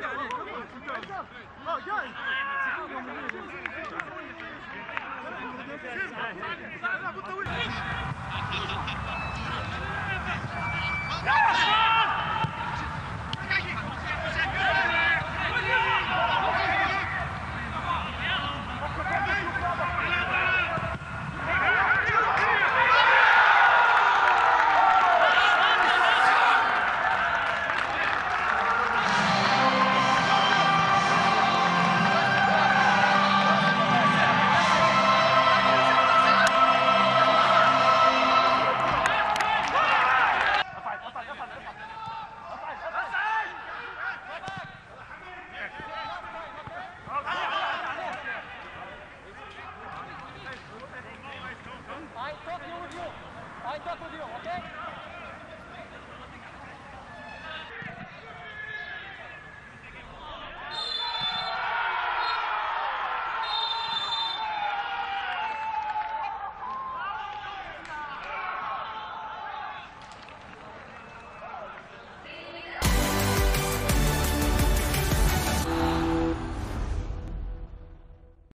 Thank you. right back with you, okay?